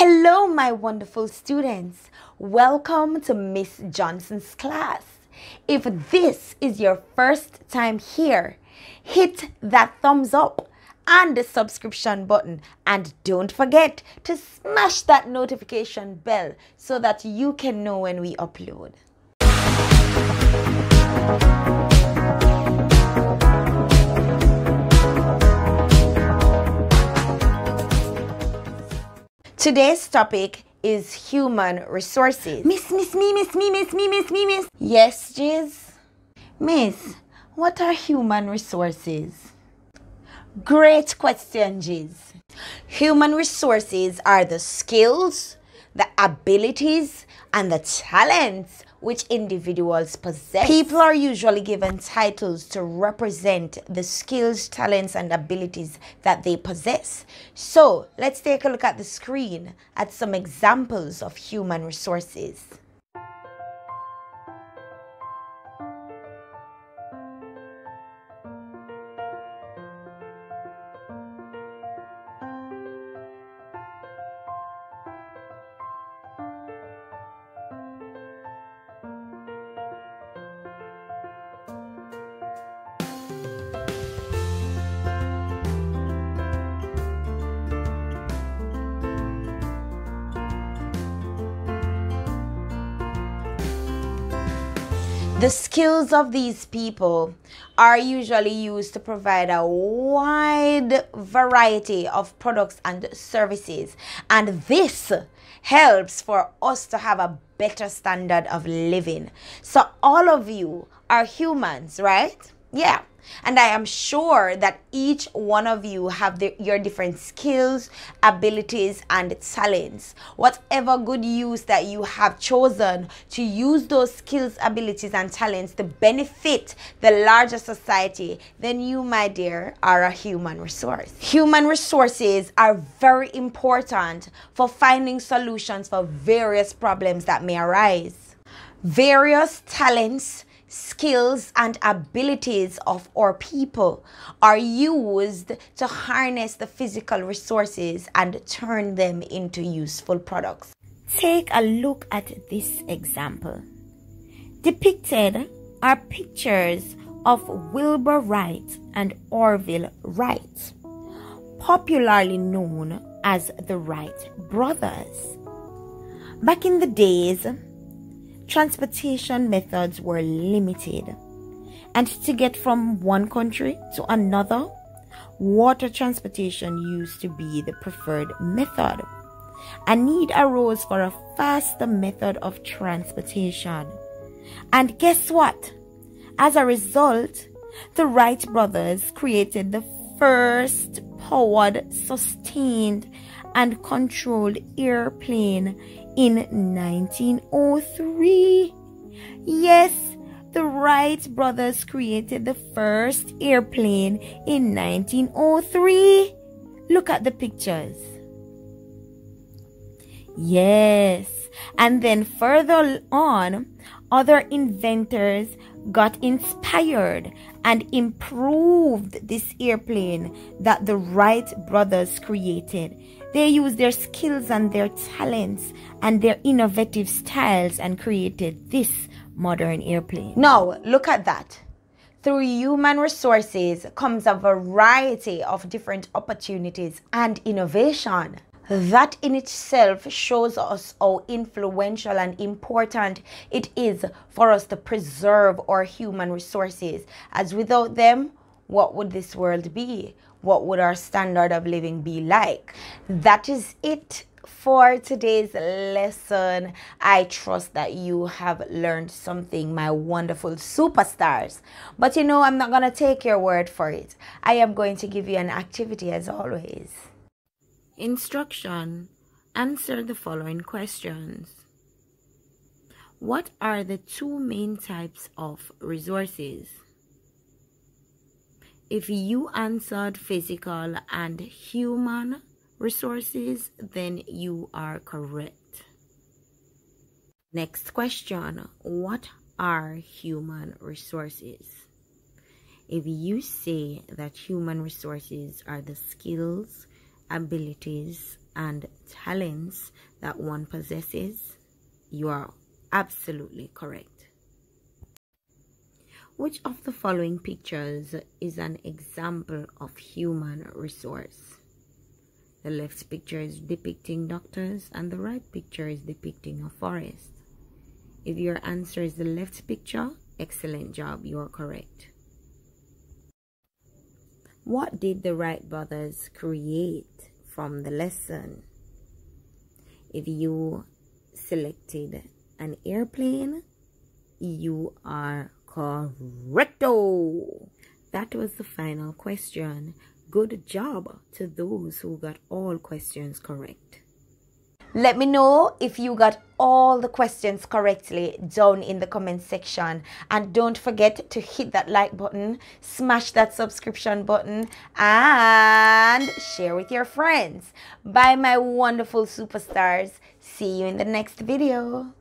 Hello, my wonderful students. Welcome to Miss Johnson's class. If this is your first time here, hit that thumbs up and the subscription button and don't forget to smash that notification bell so that you can know when we upload. Today's topic is human resources. Miss, miss, me, miss, me, miss, me, miss, me, miss. Yes, Jiz? Miss, what are human resources? Great question, Jiz. Human resources are the skills, the abilities, and the talents which individuals possess. People are usually given titles to represent the skills, talents, and abilities that they possess. So let's take a look at the screen at some examples of human resources. The skills of these people are usually used to provide a wide variety of products and services. And this helps for us to have a better standard of living. So, all of you are humans, right? Yeah. And I am sure that each one of you have the, your different skills, abilities, and talents. Whatever good use that you have chosen to use those skills, abilities, and talents to benefit the larger society, then you, my dear, are a human resource. Human resources are very important for finding solutions for various problems that may arise. Various talents, skills and abilities of our people are used to harness the physical resources and turn them into useful products. Take a look at this example. Depicted are pictures of Wilbur Wright and Orville Wright, popularly known as the Wright brothers. Back in the days, transportation methods were limited. And to get from one country to another, water transportation used to be the preferred method. A need arose for a faster method of transportation. And guess what? As a result, the Wright brothers created the first powered, sustained, and controlled airplane in 1903. Yes, the Wright brothers created the first airplane in 1903. Look at the pictures. Yes, and then further on, other inventors got inspired and improved this airplane that the Wright brothers created. They used their skills and their talents and their innovative styles and created this modern airplane. Now, look at that. Through human resources comes a variety of different opportunities and innovation. That in itself shows us how influential and important it is for us to preserve our human resources, as without them, what would this world be? What would our standard of living be like? That is it for today's lesson. I trust that you have learned something, my wonderful superstars. But you know, I'm not going to take your word for it. I am going to give you an activity as always. Instruction Answer the following questions. What are the two main types of resources? If you answered physical and human resources, then you are correct. Next question What are human resources? If you say that human resources are the skills, abilities, and talents that one possesses, you are absolutely correct. Which of the following pictures is an example of human resource? The left picture is depicting doctors and the right picture is depicting a forest. If your answer is the left picture, excellent job, you are correct. What did the Wright brothers create from the lesson? If you selected an airplane, you are correcto. That was the final question. Good job to those who got all questions correct. Let me know if you got all the questions correctly down in the comment section. And don't forget to hit that like button, smash that subscription button, and share with your friends. Bye, my wonderful superstars. See you in the next video.